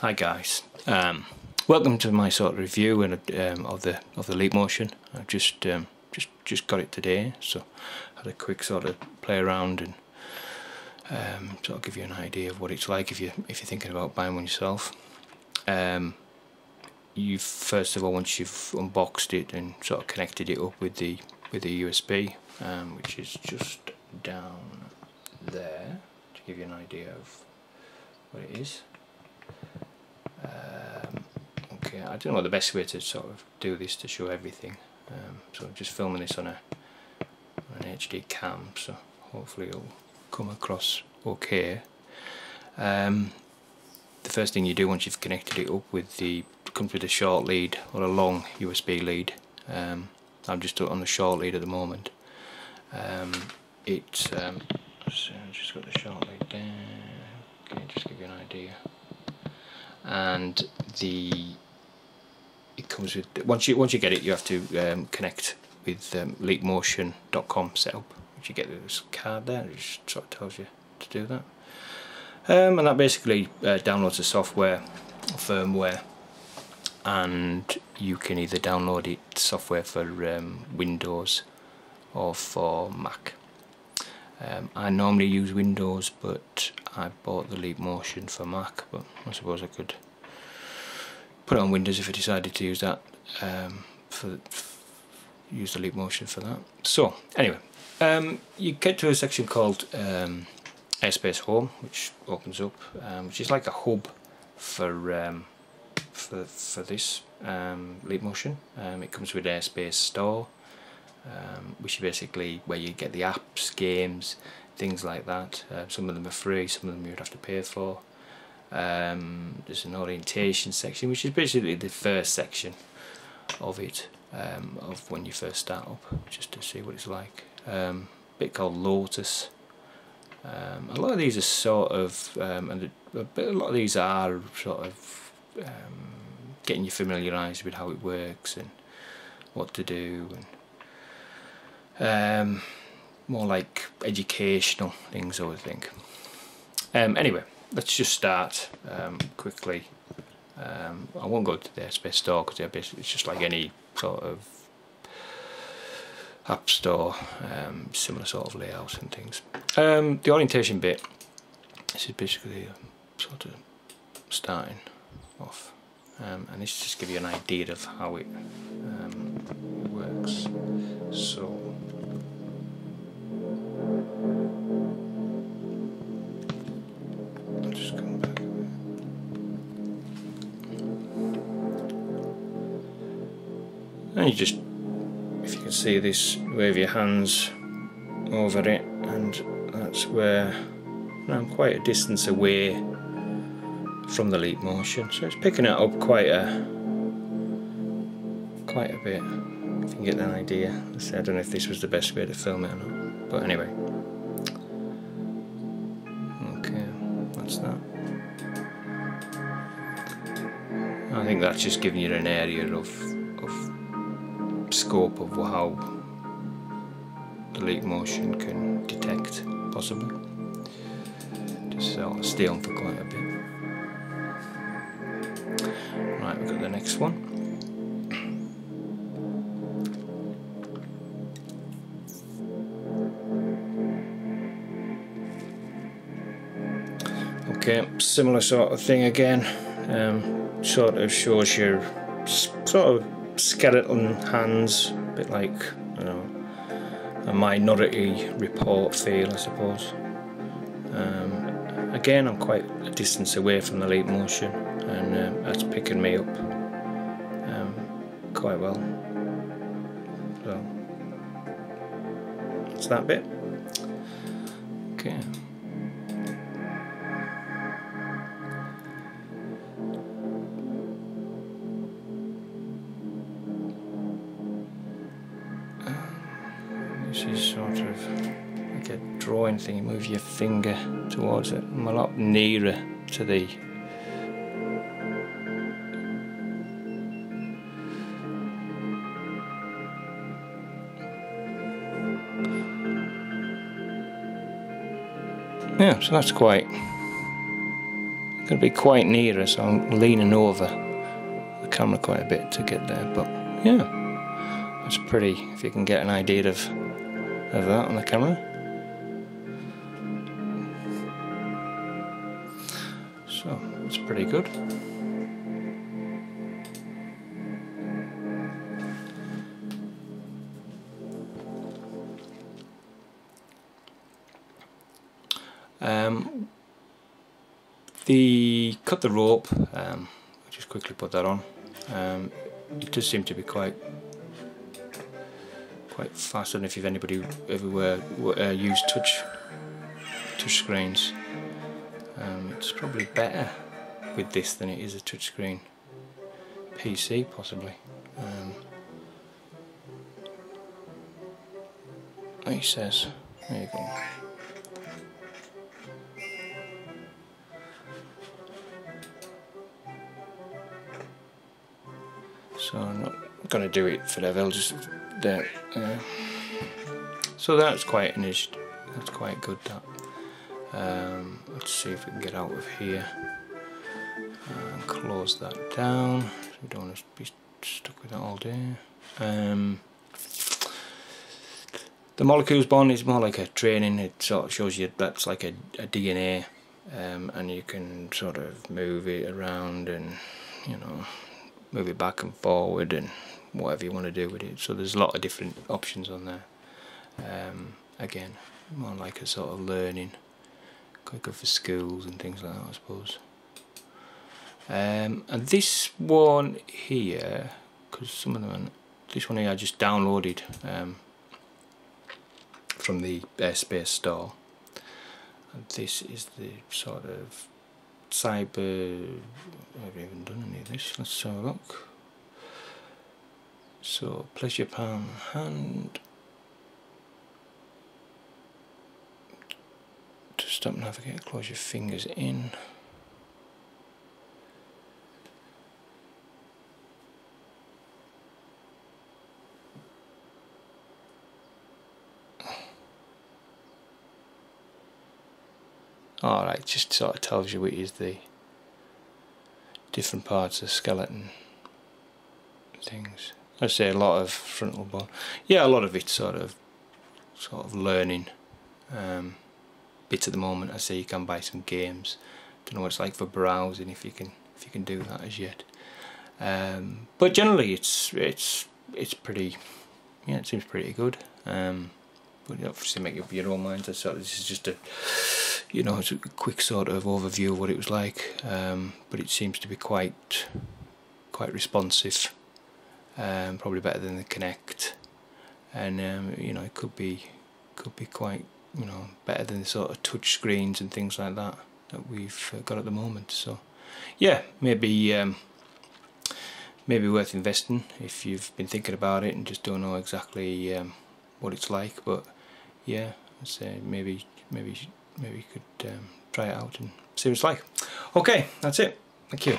Hi guys, um, welcome to my sort of review and um, of the of the Leap Motion. I've just um, just just got it today, so had a quick sort of play around and um, sort of give you an idea of what it's like if you if you're thinking about buying one yourself. Um, you first of all once you've unboxed it and sort of connected it up with the with the USB, um, which is just down there to give you an idea of what it is. Um, okay, I don't know the best way to sort of do this to show everything. Um, so I'm just filming this on a an HD cam, so hopefully it'll come across okay. Um, the first thing you do once you've connected it up with the comes with a short lead or a long USB lead. Um, I'm just on the short lead at the moment. Um, it's um, so just got the short lead there. Okay, just give you an idea and the it comes with once you once you get it you have to um, connect with um, leapmotion.com setup which you get this card there it just sort of tells you to do that. Um, and that basically uh, downloads the software firmware and you can either download it software for um, Windows or for Mac. Um, I normally use Windows but I bought the Leap Motion for Mac but I suppose I could put it on Windows if I decided to use that um, for, use the Leap Motion for that so anyway um, you get to a section called um, Airspace Home which opens up um, which is like a hub for um, for, for this um, Leap Motion it comes with Airspace Store which is basically where you get the apps, games, things like that. Uh, some of them are free, some of them you would have to pay for. Um, there's an orientation section, which is basically the first section of it, um, of when you first start up, just to see what it's like. Um, a bit called Lotus. Um, a lot of these are sort of, um, and a, a, lot of these are sort of um, getting you familiarised with how it works and what to do and more like educational things I would think. Anyway, let's just start um, quickly. Um, I won't go to the Airspace store because it's just like any sort of app store, um, similar sort of layouts and things. Um, the orientation bit, this is basically sort of starting off. Um, and this just give you an idea of how it um, works. So and you just if you can see this wave your hands over it and that's where I'm quite a distance away from the leap motion so it's picking it up quite a quite a bit. If you can get an idea. I don't know if this was the best way to film it or not but anyway. Okay that's that? I think that's just giving you an area of scope of how the leap motion can detect possibly. Just sort of stay on for quite a bit. Right we've got the next one. Okay similar sort of thing again. Um, sort of shows you sort of skeleton hands, a bit like you know a minority report feel, I suppose. Um, again, I'm quite a distance away from the leap motion, and um, that's picking me up um, quite well. So that's that bit. Okay. This is sort of like a drawing thing. You move your finger towards it. I'm a lot nearer to the Yeah, so that's quite going to be quite near so I'm leaning over the camera quite a bit to get there but yeah that's pretty if you can get an idea of of that on the camera so it's pretty good Um, the cut the rope, um, I'll just quickly put that on. Um, it does seem to be quite quite fast. I don't know if you've anybody everywhere uh, used touch touch screens. Um, it's probably better with this than it is a touchscreen PC, possibly. Um, he says, there you go. so I'm not going to do it forever, I'll just there. Uh, so that's quite an that's quite good that. Um, let's see if we can get out of here and close that down. We don't want to be stuck with that all day. Um, the molecules bond is more like a training, it sort of shows you that's like a, a DNA um, and you can sort of move it around and you know move it back and forward and whatever you want to do with it. So there's a lot of different options on there. Um, again more like a sort of learning quite good for schools and things like that I suppose. Um, and this one here because some of them this one here I just downloaded um, from the Airspace store. And this is the sort of cyber have even done any of this? Let's have a look so place your palm hand to stop navigate close your fingers in Alright, just sort of tells you which is the different parts of skeleton things. I say a lot of frontal bone. Yeah, a lot of it's sort of sort of learning um, bits at the moment. I say you can buy some games. Don't know what it's like for browsing if you can if you can do that as yet. Um, but generally, it's it's it's pretty. Yeah, it seems pretty good. Um, but obviously, make up your own mind. So this is just a you know, it's a quick sort of overview of what it was like, um, but it seems to be quite quite responsive, um, probably better than the Kinect, and um, you know, it could be could be quite you know better than the sort of touch screens and things like that that we've uh, got at the moment. So, yeah, maybe um, maybe worth investing if you've been thinking about it and just don't know exactly um, what it's like. But yeah, I'd say maybe maybe maybe you could um, try it out and see what it's like. Okay, that's it. Thank you.